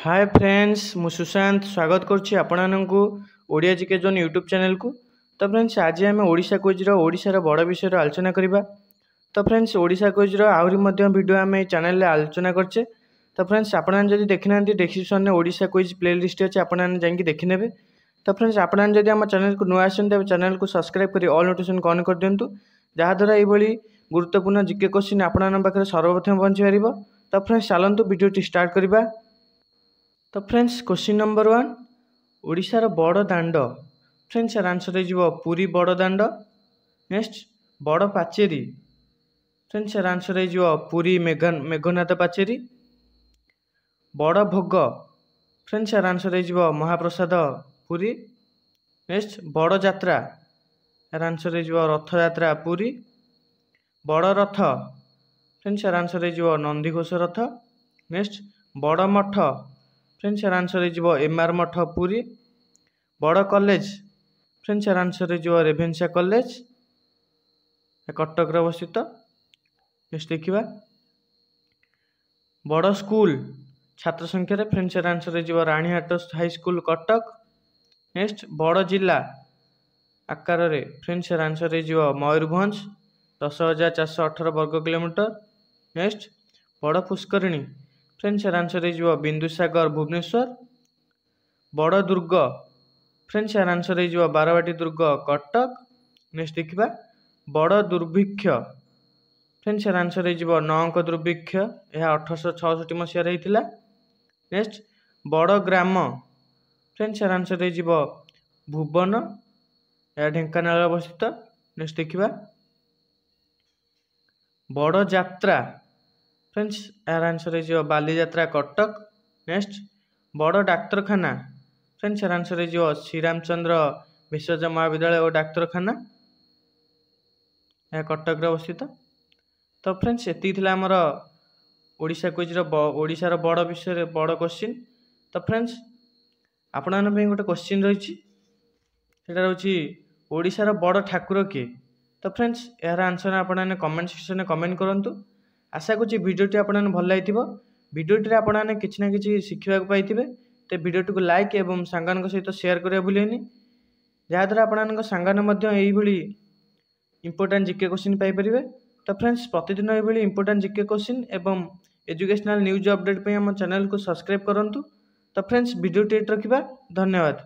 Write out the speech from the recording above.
ହାଏ friends ମୁଁ ସୁଶାନ୍ତ ସ୍ୱାଗତ କରୁଛି ଆପଣମାନଙ୍କୁ ଓଡ଼ିଆ ଜିକେ ଜୋନ୍ ୟୁଟ୍ୟୁବ୍ ଚ୍ୟାନେଲ୍କୁ ତ ଫ୍ରେଣ୍ଡସ୍ ଆଜି ଆମେ ଓଡ଼ିଶା କୁଇଜ୍ର ଓଡ଼ିଶାର ବଡ଼ ବିଷୟରେ ଆଲୋଚନା କରିବା ତ ଫ୍ରେଣ୍ଡସ୍ ଓଡ଼ିଶା କୁଇଜ୍ର ଆହୁରି ମଧ୍ୟ ଭିଡ଼ିଓ ଆମେ ଚ୍ୟାନେଲ୍ରେ ଆଲୋଚନା କରିଛେ ତ ଫ୍ରେଣ୍ଡସ୍ ଆପଣମାନେ ଯଦି ଦେଖିନାହାନ୍ତି ଡେସ୍କ୍ରିପ୍ସନ୍ରେ ଓଡ଼ିଶା କୁଇଜ୍ ପ୍ଲେଲିଷ୍ଟ ଅଛି ଆପଣମାନେ ଯାଇକି ଦେଖିନେବେ ତ ଫ୍ରେଣ୍ଡସ୍ ଆପଣମାନେ ଯଦି ଆମ ଚ୍ୟାନେଲ୍କୁ ନୂଆ ଆସନ୍ତି ତେବେ ଚ୍ୟାନେଲ୍କୁ ସବସ୍କ୍ରାଇବ୍ କରି ଅଲ୍ ନୋଟିଫିକେସନ୍ ଅନ୍ କରିଦିଅନ୍ତୁ ଯାହାଦ୍ୱାରା ଏଇଭଳି ଗୁରୁତ୍ୱପୂର୍ଣ୍ଣ ଜିକେ କୋଶ୍ଚିନ୍ ଆପଣମାନଙ୍କ ପାଖରେ ସର୍ବପ୍ରଥମେ ପହଞ୍ଚିପାରିବ ତ ଫ୍ରେଣ୍ଡସ୍ ଚାଲନ୍ତୁ ଭିଡ଼ିଓଟି ଷ୍ଟାର୍ଟ କରିବା ତ ଫ୍ରେଣ୍ଡସ୍ କ୍ୱେଶ୍ଚିନ୍ ନମ୍ବର ୱାନ୍ ଓଡ଼ିଶାର ବଡ଼ ଦାଣ୍ଡ ଫ୍ରେଣ୍ଡସ୍ ଏହାର ଆନ୍ସର୍ ହୋଇଯିବ ପୁରୀ ବଡ଼ ଦାଣ୍ଡ ନେକ୍ସଟ୍ ବଡ଼ ପାଚେରୀ ଫ୍ରେଣ୍ଡସ୍ ଏହାର ଆନ୍ସର୍ ହୋଇଯିବ ପୁରୀ ମେଘା ମେଘନାଥ ପାଚେରୀ ବଡ଼ ଭୋଗ ଫ୍ରେଣ୍ଡସ୍ ଏହାର ଆନ୍ସର୍ ହୋଇଯିବ ମହାପ୍ରସାଦ ପୁରୀ ନେକ୍ସଟ୍ ବଡ଼ ଯାତ୍ରା ଏହାର ଆନ୍ସର୍ ହୋଇଯିବ ରଥଯାତ୍ରା ପୁରୀ ବଡ଼ ରଥ ଫ୍ରେଣ୍ଡସ୍ ଏହାର ଆନ୍ସର୍ ହୋଇଯିବ ନନ୍ଦିଘୋଷ ରଥ ନେକ୍ସଟ୍ ବଡ଼ ମଠ ଫ୍ରେଣ୍ଡସ୍ ଏହାର ଆନ୍ସର୍ ହେଇଯିବ ଏମ୍ ଆର୍ ମଠ ପୁରୀ ବଡ଼ କଲେଜ ଫ୍ରେଣ୍ଡସ୍ ଏହାର ଆନ୍ସର୍ ହେଇଯିବ ରେଭେନ୍ସା କଲେଜ କଟକରେ ଅବସ୍ଥିତ ନେକ୍ସଟ ଦେଖିବା ବଡ଼ ସ୍କୁଲ ଛାତ୍ର ସଂଖ୍ୟାରେ ଫ୍ରେଣ୍ଡସ୍ ଏହାର ଆନ୍ସର୍ ହେଇଯିବ ରାଣୀହାଟ ହାଇସ୍କୁଲ କଟକ ନେକ୍ସଟ ବଡ଼ ଜିଲ୍ଲା ଆକାରରେ ଫ୍ରେଣ୍ଡସ୍ ଏହାର ଆନ୍ସର୍ ହେଇଯିବ ମୟୂରଭଞ୍ଜ ଦଶ ହଜାର ଚାରିଶହ ଅଠର ବର୍ଗ କିଲୋମିଟର ନେକ୍ସଟ ବଡ଼ ପୁଷ୍କରିଣୀ ফ্রেন্ডস এর আনসার হয়ে বিন্দুসাগর ভুবনেশ্বর বড় দুর্গ ফ্রেন্ডস এর আনসার হয়ে বারবাটী দুর্গ কটক নেক্সট দেখা বড় দুর্ভিক্ষ ফ্রেন্ডস এর আনসার হয়ে নঙ্ক দুর্ভিক্ষ এহা অঠরশো ছষট্টি মশার হয়েছিল নেক্সট বড় গ্রাম ফ্রেন্ডস এর আনসার হয়ে ভুবন ଏହା ଢେଙ୍କାନାଳରେ ଅବସ୍ଥିତ ନେକ୍ସଟ ଦେଖିବା ବଡ଼ ଯାତ୍ରା ଫ୍ରେଣ୍ଡସ୍ ଏହାର ଆନ୍ସର୍ ହେଇଯିବ ବାଲିଯାତ୍ରା କଟକ ନେକ୍ସଟ ବଡ଼ ଡାକ୍ତରଖାନା ଫ୍ରେଣ୍ଡସ୍ ଏହାର ଆନ୍ସର୍ ହେଇଯିବ ଶ୍ରୀରାମଚନ୍ଦ୍ର ବିଶ୍ୱଜ ମହାବିଦ୍ୟାଳୟ ଓ ଡାକ୍ତରଖାନା ଏହା କଟକରେ ଅବସ୍ଥିତ ତ ଫ୍ରେଣ୍ଡସ୍ ଏତିକି ଥିଲା ଆମର ଓଡ଼ିଶା କୁଇଜ୍ର ଓଡ଼ିଶାର ବଡ଼ ବିଷୟରେ ବଡ଼ କୋଶ୍ଚିନ୍ ତ ଫ୍ରେଣ୍ଡସ୍ ଆପଣମାନଙ୍କ ପାଇଁ ଗୋଟେ କୋଶ୍ଚିନ୍ ରହିଛି ସେଇଟା ରହୁଛି ଓଡ଼ିଶାର ବଡ଼ ଠାକୁର କିଏ ତ ଫ୍ରେଣ୍ଡସ୍ ଏହାର ଆନ୍ସର୍ ଆପଣମାନେ କମେଣ୍ଟ ସେକ୍ସନ୍ରେ କମେଣ୍ଟ କରନ୍ତୁ আশা করছি ভিডিওটি আপনার ভাল লাগি ভিডিওটি আপনার কিছু না কিছু শিখবাক পাইবে তো ভিডিওটি লাইক এবং সাংবাদিক সহ সেয়ার করা ভুলেনি যাদ্বারা আপনার সাংবাদিক মধ্যে এইভাবে ইম্পর্টাট জিকে কোশ্চিন পাইপারে তো ফ্রেন্ডস প্রতিদিন এইভাবে ইম্পর্টাট জিকে কোশ্চিন এবং এজুকেশনাল নিউজ অপডেট পাই আমার চ্যানেলকে সবসক্রাইব করতু তো ফ্রেন্ডস ভিডিওটি এটি রাখা ধন্যবাদ